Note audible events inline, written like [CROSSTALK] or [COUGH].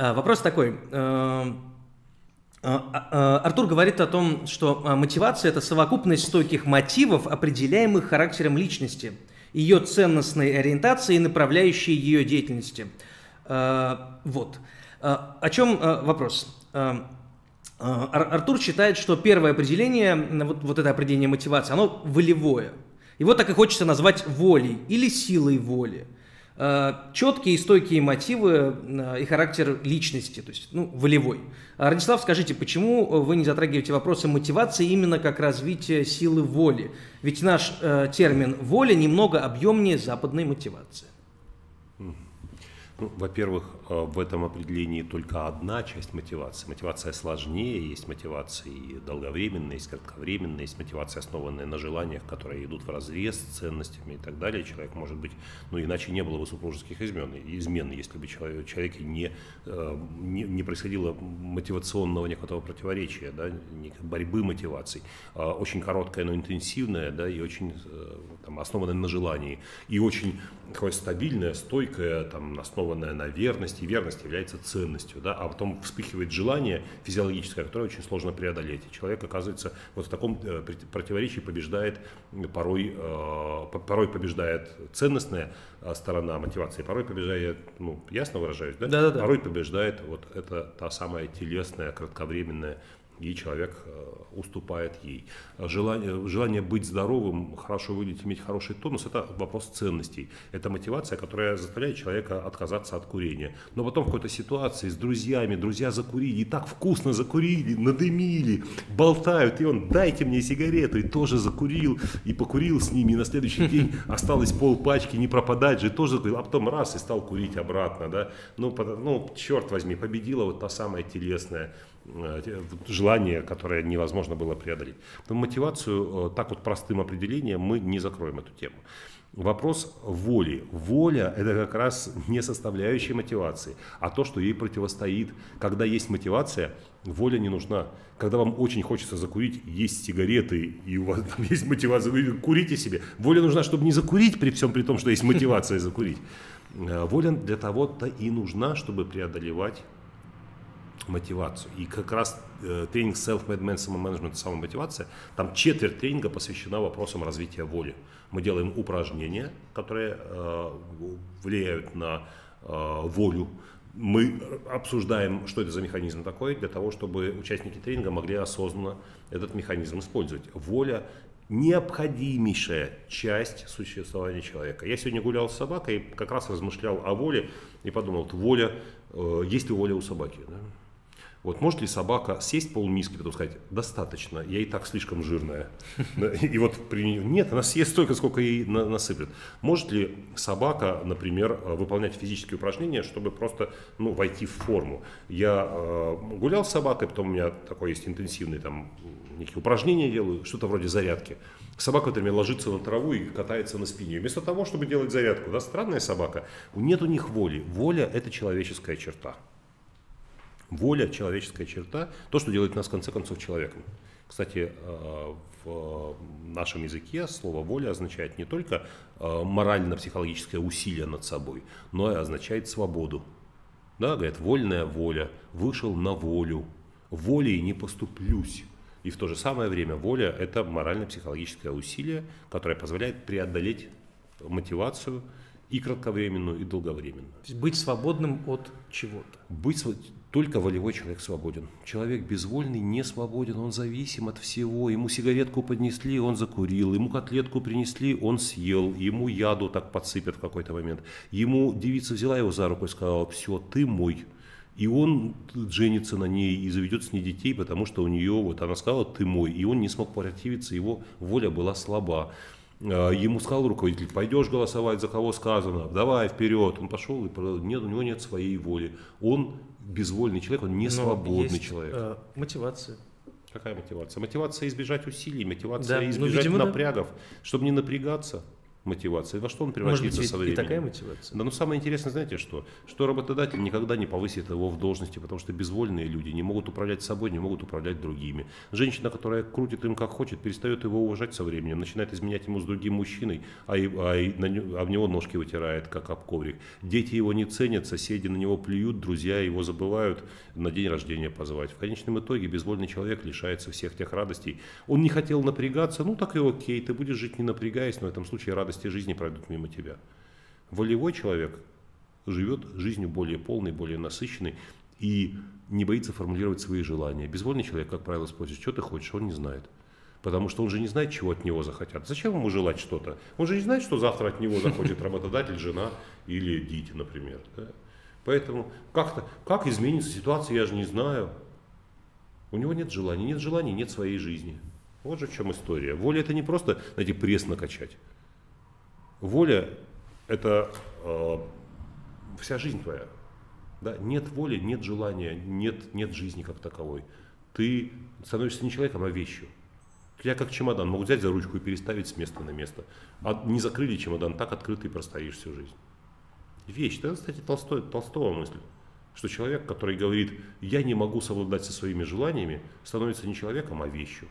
А, вопрос такой. Э, Артур говорит о том, что мотивация – это совокупность стойких мотивов, определяемых характером личности, ее ценностной ориентации и направляющей ее деятельности. Вот. О чем вопрос? Артур считает, что первое определение, вот, вот это определение мотивации, оно волевое. Его так и хочется назвать волей или силой воли. Э, четкие и стойкие мотивы э, и характер личности, то есть ну, волевой. А, Радислав, скажите, почему вы не затрагиваете вопросы мотивации именно как развитие силы воли? Ведь наш э, термин «воля» немного объемнее западной мотивации. Ну, во-первых, э, в этом определении только одна часть мотивации. Мотивация сложнее, есть мотивации долговременные, есть кратковременные, есть мотивация, основанная на желаниях, которые идут в разрез с ценностями и так далее. Человек может быть, ну иначе не было бы супружеских измен, измен если бы человек, человеке не, э, не, не происходило мотивационного некого противоречия, да, борьбы мотиваций. А очень короткая, но интенсивная, да, и очень э, там, основанная на желании, и очень такое стабильное, стойкое, там, основанное на верности. Верность является ценностью, да, а потом вспыхивает желание физиологическое, которое очень сложно преодолеть. И человек оказывается вот в таком э, противоречии побеждает порой, э, порой побеждает ценностная э, сторона мотивации, порой побеждает, ну, ясно выражаюсь, да? Да, да, да. Порой побеждает вот это та самая телесная, кратковременная и человек э, уступает ей. Желание, желание быть здоровым, хорошо выглядеть, иметь хороший тонус – это вопрос ценностей. Это мотивация, которая заставляет человека отказаться от курения. Но потом в какой-то ситуации с друзьями, друзья закурили, и так вкусно закурили, надымили, болтают, и он «дайте мне сигарету», и тоже закурил, и покурил с ними, и на следующий [LAUGHS] день осталось пол пачки, не пропадать же, тоже закурил, а потом раз и стал курить обратно. Да? Ну, ну, черт возьми, победила вот та самая телесная желание, которое невозможно было преодолеть. Но мотивацию э, так вот простым определением мы не закроем эту тему. Вопрос воли. Воля – это как раз не составляющая мотивации, а то, что ей противостоит. Когда есть мотивация, воля не нужна. Когда вам очень хочется закурить, есть сигареты, и у вас там есть мотивация, вы курите себе. Воля нужна, чтобы не закурить, при всем при том, что есть мотивация закурить. Э, воля для того-то и нужна, чтобы преодолевать мотивацию. И как раз э, тренинг Self-Made Man, самоменеджмент, самомотивация, там четверть тренинга посвящена вопросам развития воли. Мы делаем упражнения, которые э, влияют на э, волю. Мы обсуждаем, что это за механизм такой, для того, чтобы участники тренинга могли осознанно этот механизм использовать. Воля необходимейшая часть существования человека. Я сегодня гулял с собакой и как раз размышлял о воле и подумал, вот воля, э, есть ли воля у собаки? Да? Вот может ли собака сесть полмиски, потом сказать, достаточно, я и так слишком жирная. [LAUGHS] И вот при нет, она съест столько, сколько ей насыплет. Может ли собака, например, выполнять физические упражнения, чтобы просто ну, войти в форму? Я э, гулял с собакой, потом у меня такой есть интенсивный там некие упражнения делаю, что-то вроде зарядки. Собака, например, ложится на траву и катается на спине. Вместо того, чтобы делать зарядку, да, странная собака, нет у них воли. Воля – это человеческая черта. Воля, человеческая черта, то, что делает нас в конце концов человеком. Кстати, э, в нашем языке слово воля означает не только э, морально-психологическое усилие над собой, но и означает свободу. Да, говорят, вольная воля, вышел на волю, волей не поступлюсь. И в то же самое время воля – это морально-психологическое усилие, которое позволяет преодолеть мотивацию и кратковременную, и долговременную. То есть быть свободным от чего-то. Быть только волевой человек свободен. Человек безвольный не свободен, он зависим от всего. Ему сигаретку поднесли, он закурил. Ему котлетку принесли, он съел. Ему яду так подсыпят в какой-то момент. Ему девица взяла его за руку и сказала, все, ты мой. И он женится на ней и заведет с ней детей, потому что у нее, вот она сказала, ты мой. И он не смог противиться, его воля была слаба. А, ему сказал руководитель, пойдешь голосовать, за кого сказано, давай вперед. Он пошел, и нет, у него нет своей воли. Он безвольный человек, он не Но свободный есть, человек. Э, мотивация. Какая мотивация? Мотивация избежать усилий, мотивация да, ну, избежать ну, видимо, напрягов. Да. Чтобы не напрягаться, мотивации, во что он Может превратится быть, со и временем. такая мотивация. Да, но самое интересное, знаете что? Что работодатель никогда не повысит его в должности, потому что безвольные люди не могут управлять собой, не могут управлять другими. Женщина, которая крутит им как хочет, перестает его уважать со временем, начинает изменять ему с другим мужчиной, а, и- а, и на а в него ножки вытирает, как об коврик. Дети его не ценят, соседи на него плюют, друзья его забывают на день рождения позвать. В конечном итоге безвольный человек лишается всех тех радостей. Он не хотел напрягаться, ну так и окей, ты будешь жить не напрягаясь, но в этом случае радости жизни пройдут мимо тебя. Волевой человек живет жизнью более полной, более насыщенной и не боится формулировать свои желания. Безвольный человек, как правило, спросит, что ты хочешь, он не знает. Потому что он же не знает, чего от него захотят. Зачем ему желать что-то? Он же не знает, что завтра от него захочет работодатель, жена или дети, например. да. Поэтому как-то, как изменится ситуация, я же не знаю. У него нет желаний, нет желаний, нет своей жизни. Вот же в чем история. Воля это не просто, знаете, пресс накачать. Воля это э, вся жизнь твоя. Да? Нет воли, нет желания, нет, нет жизни как таковой. Ты становишься не человеком, а вещью. Тебя как чемодан могут взять за ручку и переставить с места на место. А не закрыли чемодан, так открытый простоишь всю жизнь. Вещь. Это, кстати, Толстой, Толстого мысль. Что человек, который говорит, я не могу совладать со своими желаниями, становится не человеком, а вещью.